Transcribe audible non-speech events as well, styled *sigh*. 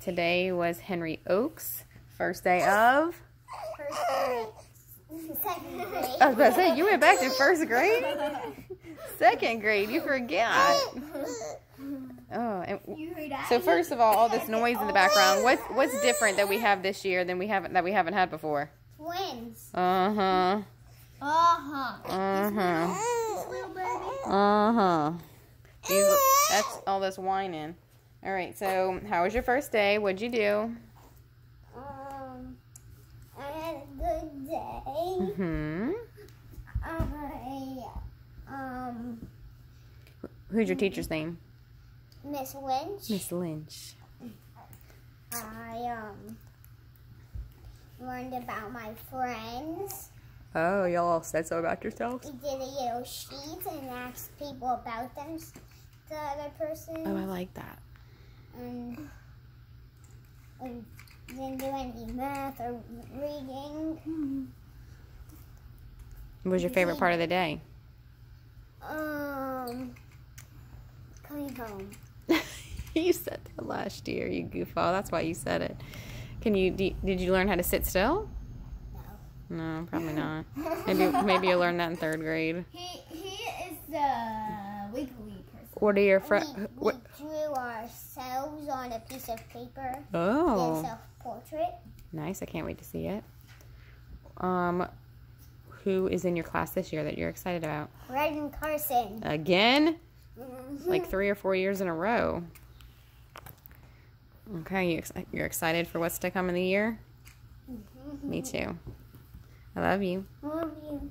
Today was Henry Oaks' first day of. First grade. Second grade. I was about to say, you went back to first grade? Second grade, you forgot. Oh, and You heard that? so first of all, all this noise in the background. What's what's different that we have this year than we haven't that we haven't had before? Twins. Uh huh. Uh-huh. Uh huh. Uh huh. That's all this whining. All right. So, how was your first day? What'd you do? Um, I had a good day. Hmm. I, um, Who's your teacher's name? Miss Lynch. Miss Lynch. I, um, learned about my friends. Oh, y'all all said so about yourselves. We did a little sheet and asked people about them, the other person. Oh, I like that. And we didn't do any math or reading. What was your favorite part of the day? Um, coming home. *laughs* you said that last year, you goofball. That's why you said it. Can you? Did you learn how to sit still? No, No, probably not. *laughs* Maybe maybe you'll learn that in third grade. He he is the wiggly person. What are your friends? What? On a piece of paper. A Oh, self-portrait. nice! I can't wait to see it. Um, who is in your class this year that you're excited about? Red Carson. Again? Mhm. Like three or four years in a row. Okay, you ex- you're excited for what's to come in the year? Me too. I love you. Love you.